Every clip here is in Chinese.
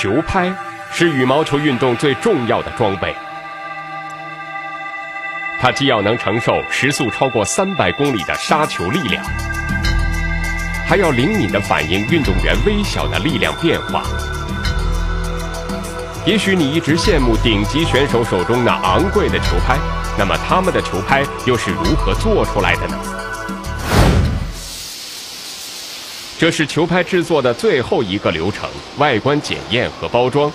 球拍是羽毛球运动最重要的装备，它既要能承受时速超过三百公里的杀球力量，还要灵敏地反映运动员微小的力量变化。也许你一直羡慕顶级选手手中那昂贵的球拍，那么他们的球拍又是如何做出来的呢？这是球拍制作的最后一个流程——外观检验和包装。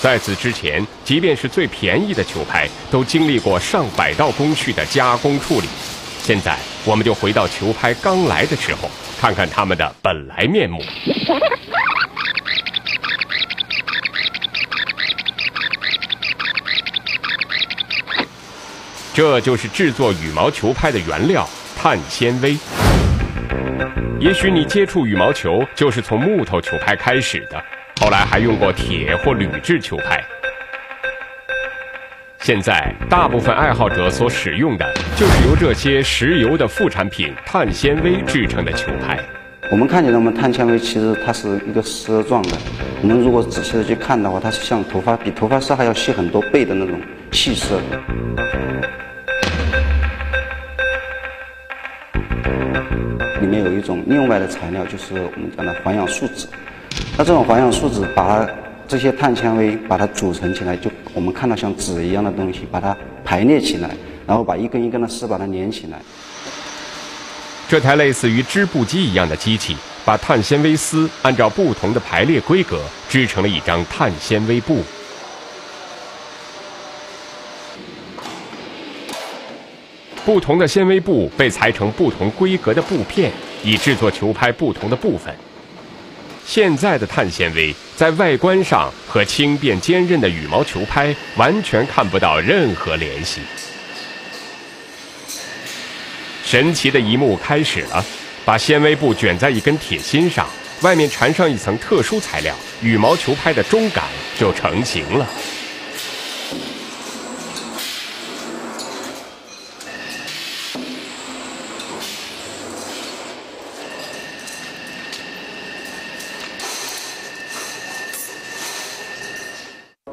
在此之前，即便是最便宜的球拍，都经历过上百道工序的加工处理。现在，我们就回到球拍刚来的时候，看看它们的本来面目。这就是制作羽毛球拍的原料——碳纤维。也许你接触羽毛球就是从木头球拍开始的，后来还用过铁或铝制球拍。现在大部分爱好者所使用的就是由这些石油的副产品碳纤维制成的球拍。我们看见那么碳纤维，其实它是一个丝状的。我们如果仔细的去看的话，它是像头发比头发丝还要细很多倍的那种细丝。里面有一种另外的材料，就是我们讲的环氧树脂。那这种环氧树脂把它这些碳纤维把它组成起来，就我们看到像纸一样的东西，把它排列起来，然后把一根一根的丝把它连起来。这台类似于织布机一样的机器，把碳纤维丝按照不同的排列规格织成了一张碳纤维布。不同的纤维布被裁成不同规格的布片，以制作球拍不同的部分。现在的碳纤维在外观上和轻便坚韧的羽毛球拍完全看不到任何联系。神奇的一幕开始了，把纤维布卷在一根铁芯上，外面缠上一层特殊材料，羽毛球拍的中杆就成型了。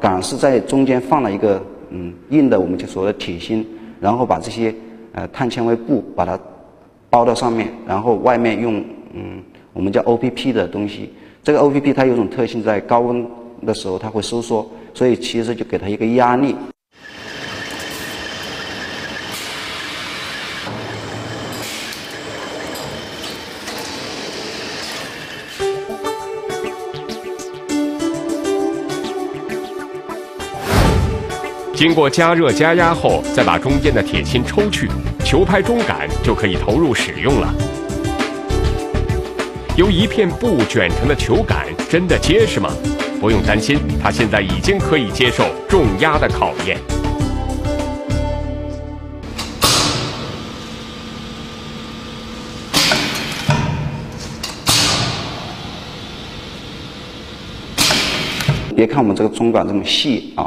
杆是在中间放了一个嗯硬的，我们就说的铁芯，然后把这些呃碳纤维布把它包到上面，然后外面用嗯我们叫 OPP 的东西。这个 OPP 它有种特性，在高温的时候它会收缩，所以其实就给它一个压力。经过加热加压后，再把中间的铁芯抽去，球拍中杆就可以投入使用了。由一片布卷成的球杆真的结实吗？不用担心，它现在已经可以接受重压的考验。别看我们这个中杆这么细啊。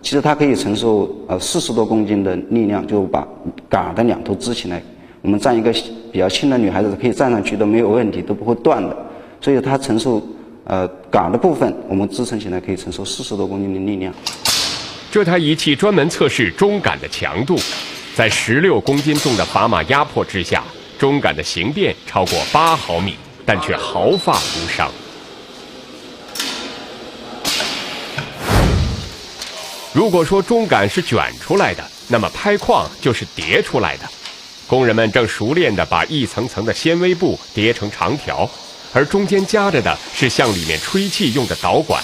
其实它可以承受呃四十多公斤的力量，就把杆的两头支起来。我们站一个比较轻的女孩子可以站上去都没有问题，都不会断的。所以它承受呃杆的部分，我们支撑起来可以承受四十多公斤的力量。这台仪器专门测试中杆的强度，在十六公斤重的砝码压迫之下，中杆的形变超过八毫米，但却毫发无伤。如果说中杆是卷出来的，那么拍框就是叠出来的。工人们正熟练地把一层层的纤维布叠成长条，而中间夹着的是向里面吹气用的导管。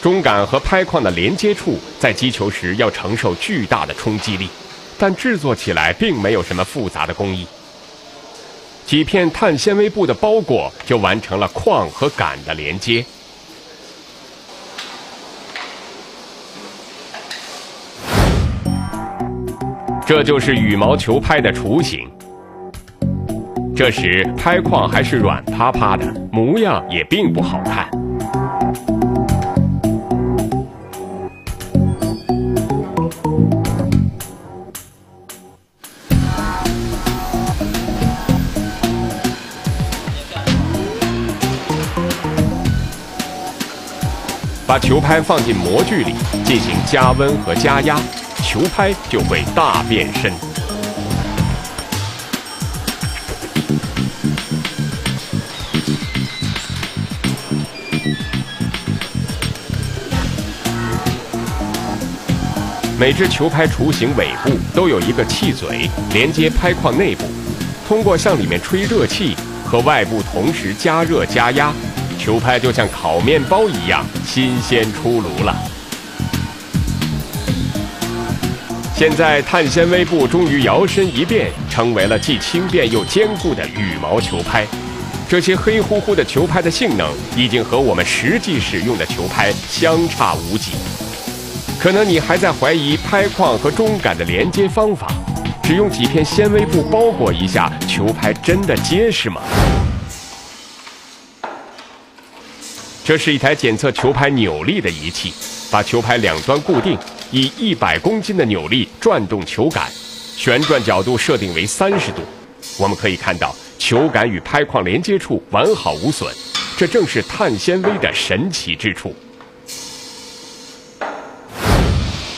中杆和拍框的连接处在击球时要承受巨大的冲击力，但制作起来并没有什么复杂的工艺。几片碳纤维布的包裹就完成了框和杆的连接。这就是羽毛球拍的雏形。这时拍框还是软趴趴的，模样也并不好看。把球拍放进模具里进行加温和加压，球拍就会大变身。每只球拍雏形尾部都有一个气嘴，连接拍框内部。通过向里面吹热气和外部同时加热加压，球拍就像烤面包一样新鲜出炉了。现在碳纤维布终于摇身一变，成为了既轻便又坚固的羽毛球拍。这些黑乎乎的球拍的性能，已经和我们实际使用的球拍相差无几。可能你还在怀疑拍框和中杆的连接方法，只用几片纤维布包裹一下，球拍真的结实吗？这是一台检测球拍扭力的仪器，把球拍两端固定，以一百公斤的扭力转动球杆，旋转角度设定为三十度。我们可以看到，球杆与拍框连接处完好无损，这正是碳纤维的神奇之处。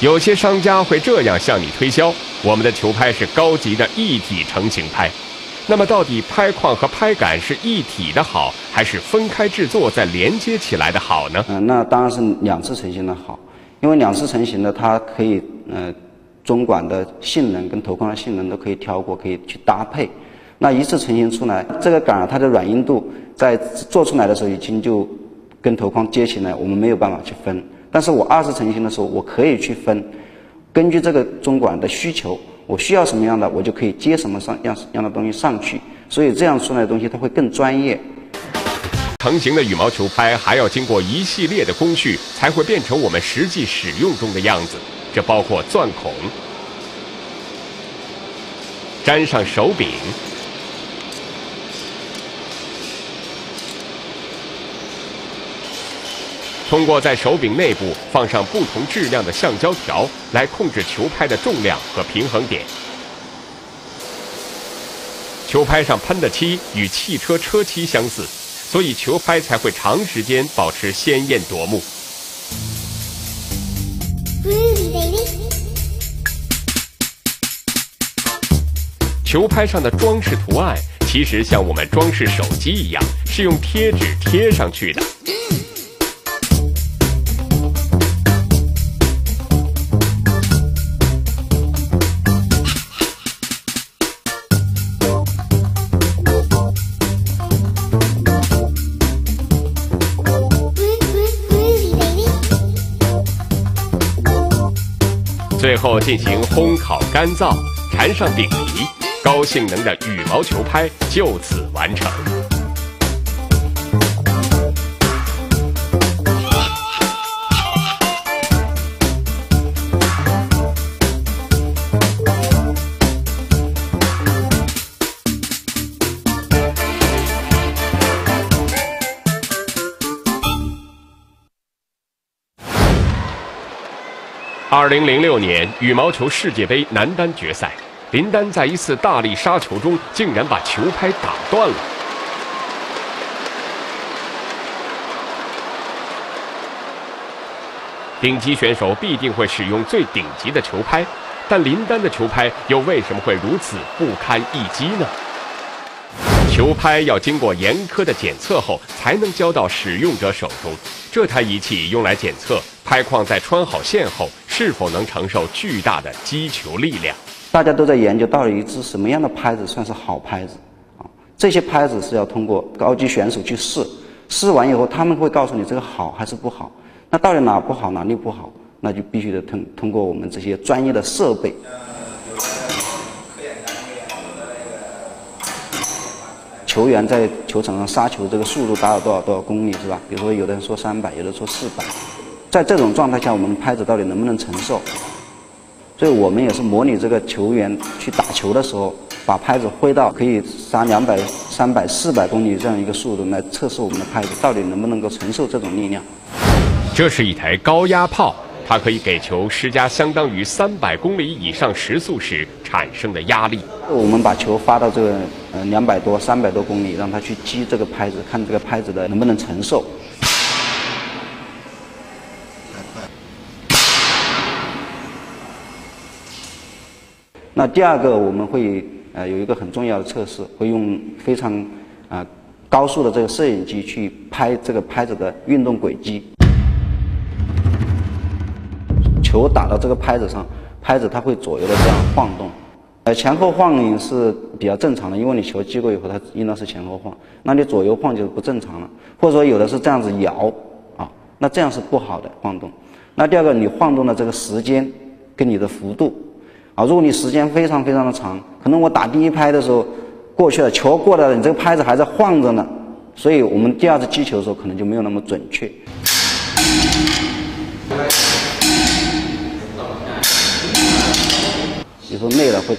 有些商家会这样向你推销：我们的球拍是高级的一体成型拍。那么，到底拍框和拍杆是一体的好，还是分开制作再连接起来的好呢？嗯，那当然是两次成型的好，因为两次成型的它可以，呃，中管的性能跟头框的性能都可以调过，可以去搭配。那一次成型出来，这个杆它的软硬度在做出来的时候已经就跟头框接起来，我们没有办法去分。但是我二次成型的时候，我可以去分，根据这个中管的需求，我需要什么样的，我就可以接什么上样样的东西上去，所以这样出来的东西它会更专业。成型的羽毛球拍还要经过一系列的工序，才会变成我们实际使用中的样子。这包括钻孔、粘上手柄。通过在手柄内部放上不同质量的橡胶条来控制球拍的重量和平衡点。球拍上喷的漆与汽车车漆相似，所以球拍才会长时间保持鲜艳夺目。球拍上的装饰图案其实像我们装饰手机一样，是用贴纸贴上去的。最后进行烘烤干燥，缠上顶皮，高性能的羽毛球拍就此完成。二零零六年羽毛球世界杯男单决赛，林丹在一次大力杀球中，竟然把球拍打断了。顶级选手必定会使用最顶级的球拍，但林丹的球拍又为什么会如此不堪一击呢？球拍要经过严苛的检测后，才能交到使用者手中。这台仪器用来检测拍框在穿好线后。是否能承受巨大的击球力量？大家都在研究到底一支什么样的拍子算是好拍子啊？这些拍子是要通过高级选手去试，试完以后他们会告诉你这个好还是不好。那到底哪不好哪里不好？那就必须得通通过我们这些专业的设备。球员在球场上杀球这个速度达到多少多少公里是吧？比如说有的人说三百，有的说四百。在这种状态下，我们拍子到底能不能承受？所以我们也是模拟这个球员去打球的时候，把拍子挥到可以杀两百、三百、四百公里这样一个速度，来测试我们的拍子到底能不能够承受这种力量。这是一台高压炮，它可以给球施加相当于三百公里以上时速时产生的压力。我们把球发到这个呃两百多、三百多公里，让它去击这个拍子，看这个拍子的能不能承受。那第二个我们会呃有一个很重要的测试，会用非常啊高速的这个摄影机去拍这个拍子的运动轨迹。球打到这个拍子上，拍子它会左右的这样晃动。呃，前后晃影是比较正常的，因为你球击过以后，它应当是前后晃。那你左右晃就是不正常了，或者说有的是这样子摇，啊，那这样是不好的晃动。那第二个，你晃动的这个时间跟你的幅度，啊，如果你时间非常非常的长，可能我打第一拍的时候过去了，球过来了，你这个拍子还在晃着呢，所以我们第二次击球的时候可能就没有那么准确。有时候累了会，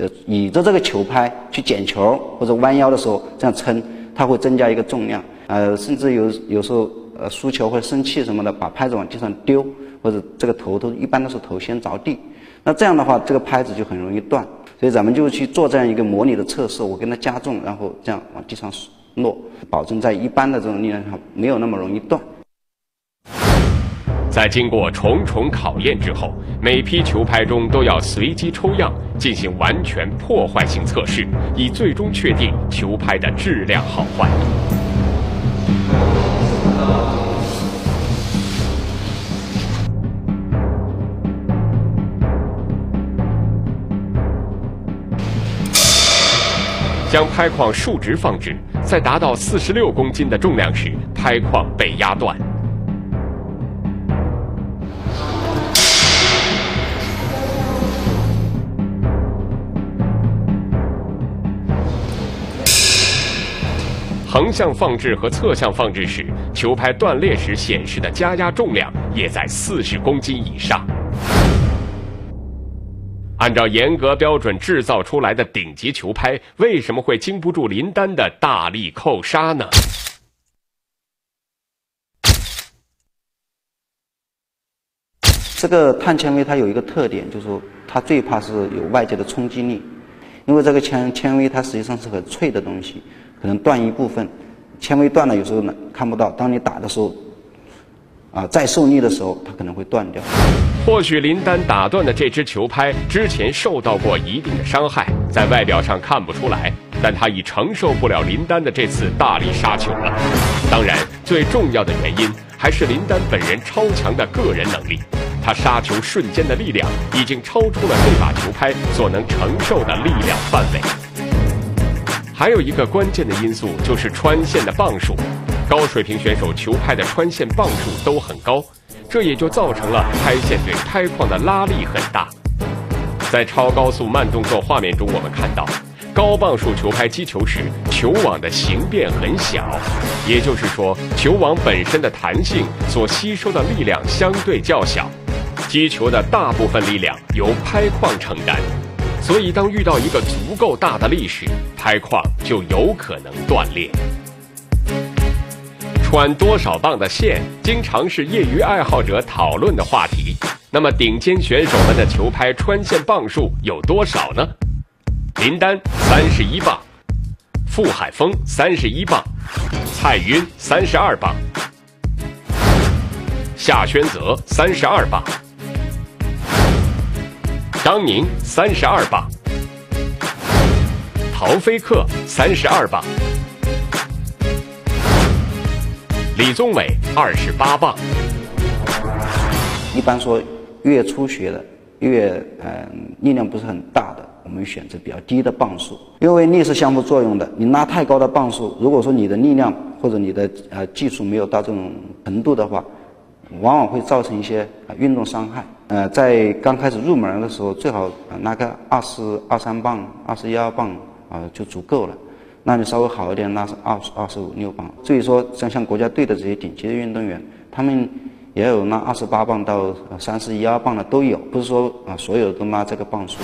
呃，倚着这个球拍去捡球或者弯腰的时候这样撑，它会增加一个重量，呃，甚至有有时候呃输球或者生气什么的，把拍子往地上丢，或者这个头都一般都是头先着地，那这样的话这个拍子就很容易断，所以咱们就去做这样一个模拟的测试，我跟它加重，然后这样往地上落，保证在一般的这种力量上没有那么容易断。在经过重重考验之后，每批球拍中都要随机抽样进行完全破坏性测试，以最终确定球拍的质量好坏。将拍框竖直放置，在达到四十六公斤的重量时，拍框被压断。横向放置和侧向放置时，球拍断裂时显示的加压重量也在四十公斤以上。按照严格标准制造出来的顶级球拍，为什么会经不住林丹的大力扣杀呢？这个碳纤维它有一个特点，就是它最怕是有外界的冲击力，因为这个纤纤维它实际上是很脆的东西。可能断一部分，纤维断了，有时候呢看不到。当你打的时候，啊，再受力的时候，它可能会断掉。或许林丹打断的这只球拍之前受到过一定的伤害，在外表上看不出来，但他已承受不了林丹的这次大力杀球了。当然，最重要的原因还是林丹本人超强的个人能力，他杀球瞬间的力量已经超出了这把球拍所能承受的力量范围。还有一个关键的因素就是穿线的磅数，高水平选手球拍的穿线磅数都很高，这也就造成了拍线对拍框的拉力很大。在超高速慢动作画面中，我们看到高磅数球拍击球时，球网的形变很小，也就是说，球网本身的弹性所吸收的力量相对较小，击球的大部分力量由拍框承担。所以，当遇到一个足够大的力时，拍框就有可能断裂。穿多少磅的线，经常是业余爱好者讨论的话题。那么，顶尖选手们的球拍穿线磅数有多少呢？林丹三十一磅，傅海峰三十一磅，蔡赟三十二磅，夏宣泽三十二磅。张宁三十二磅，陶飞克三十二磅，李宗伟二十八磅。一般说，越初学的，越嗯力量不是很大的，我们选择比较低的磅数，因为力是相互作用的。你拉太高的磅数，如果说你的力量或者你的呃技术没有到这种程度的话，往往会造成一些运动伤害。呃，在刚开始入门的时候，最好拿个二十二三磅、二十一二磅啊就足够了。那就稍微好一点，那是二十二十五六磅。至于说像像国家队的这些顶级的运动员，他们也有拿二十八磅到三十一二磅的都有，不是说啊所有的都拿这个磅数。